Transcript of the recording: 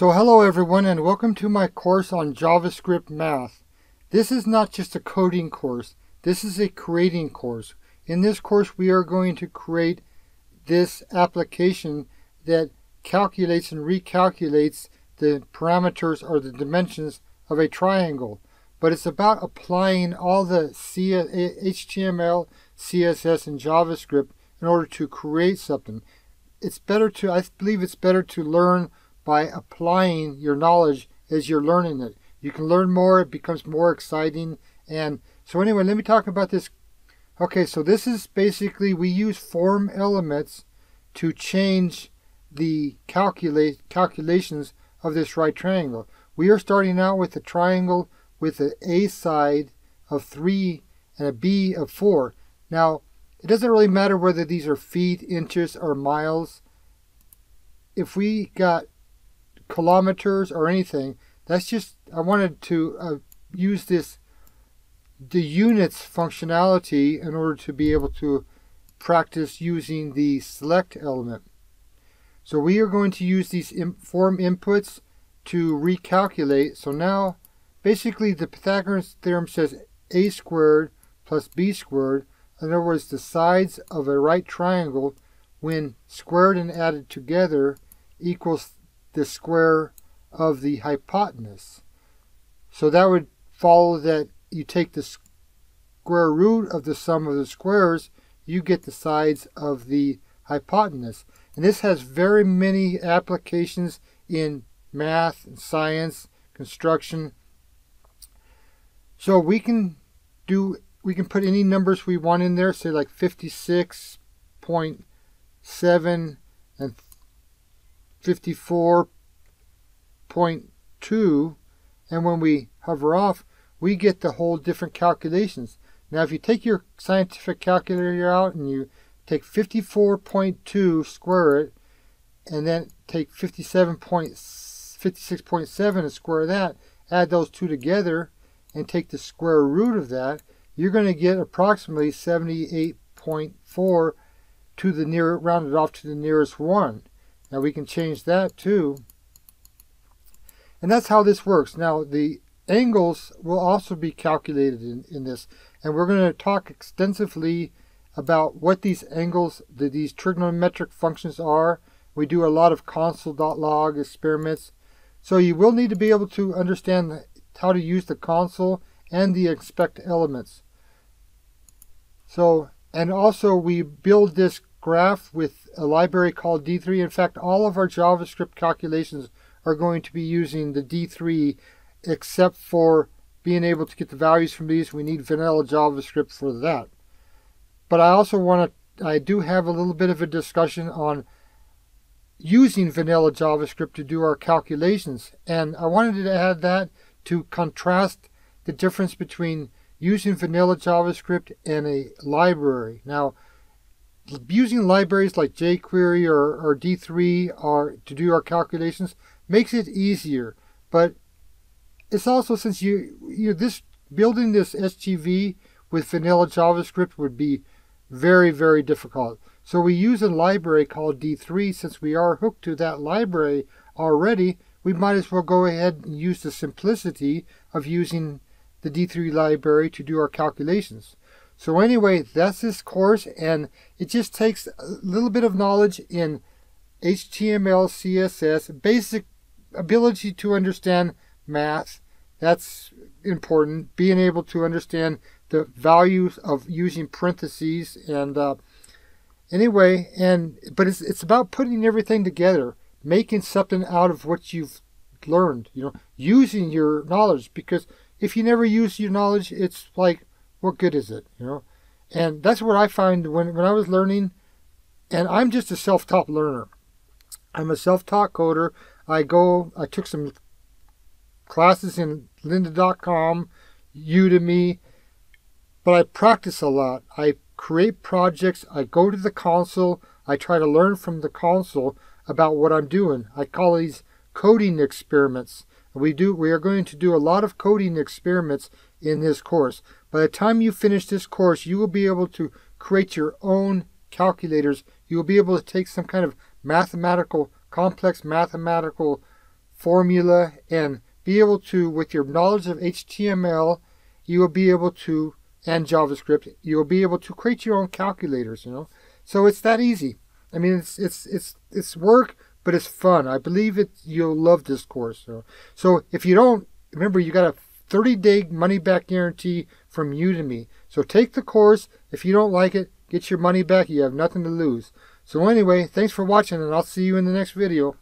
So hello everyone and welcome to my course on JavaScript Math. This is not just a coding course, this is a creating course. In this course we are going to create this application that calculates and recalculates the parameters or the dimensions of a triangle. But it's about applying all the HTML, CSS, and JavaScript in order to create something. It's better to, I believe it's better to learn by applying your knowledge as you're learning it. You can learn more, it becomes more exciting. And so anyway, let me talk about this. Okay, so this is basically, we use form elements to change the calculate calculations of this right triangle. We are starting out with a triangle with an A side of 3 and a B of 4. Now, it doesn't really matter whether these are feet, inches, or miles. If we got kilometers or anything. That's just, I wanted to uh, use this, the units functionality in order to be able to practice using the select element. So we are going to use these form inputs to recalculate. So now, basically the Pythagoras theorem says a squared plus b squared. In other words, the sides of a right triangle, when squared and added together, equals the square of the hypotenuse. So that would follow that you take the square root of the sum of the squares, you get the sides of the hypotenuse. And this has very many applications in math, and science, construction. So we can do we can put any numbers we want in there, say like 56.7 and 54.2 and when we hover off we get the whole different calculations. Now if you take your scientific calculator out and you take 54.2 square it and then take 57.56.7 and square that add those two together and take the square root of that you're going to get approximately 78.4 to the near rounded off to the nearest one now we can change that too. And that's how this works. Now the angles will also be calculated in, in this. And we're going to talk extensively about what these angles, the, these trigonometric functions are. We do a lot of console.log experiments. So you will need to be able to understand how to use the console and the inspect elements. So, and also we build this graph with a library called D3. In fact, all of our JavaScript calculations are going to be using the D3 except for being able to get the values from these. We need vanilla JavaScript for that. But I also want to, I do have a little bit of a discussion on using vanilla JavaScript to do our calculations. And I wanted to add that to contrast the difference between using vanilla JavaScript and a library. Now, using libraries like jQuery or, or D3 or to do our calculations makes it easier. But it's also since you you know, this building this SVG with vanilla JavaScript would be very very difficult. So we use a library called D3 since we are hooked to that library already. We might as well go ahead and use the simplicity of using the D3 library to do our calculations. So anyway, that's this course, and it just takes a little bit of knowledge in HTML, CSS, basic ability to understand math. That's important. Being able to understand the values of using parentheses and uh, anyway, and but it's it's about putting everything together, making something out of what you've learned. You know, using your knowledge because if you never use your knowledge, it's like what good is it? You know, and that's what I find when when I was learning, and I'm just a self-taught learner. I'm a self-taught coder. I go. I took some classes in lynda.com, Udemy, but I practice a lot. I create projects. I go to the console. I try to learn from the console about what I'm doing. I call these coding experiments. We do. We are going to do a lot of coding experiments in this course. By the time you finish this course, you will be able to create your own calculators. You will be able to take some kind of mathematical, complex mathematical formula and be able to, with your knowledge of HTML, you will be able to, and JavaScript, you will be able to create your own calculators, you know. So it's that easy. I mean, it's, it's, it's, it's work, but it's fun. I believe it, you'll love this course. So, so if you don't, remember you got a 30 day money back guarantee from Udemy. So take the course. If you don't like it, get your money back. You have nothing to lose. So anyway, thanks for watching and I'll see you in the next video.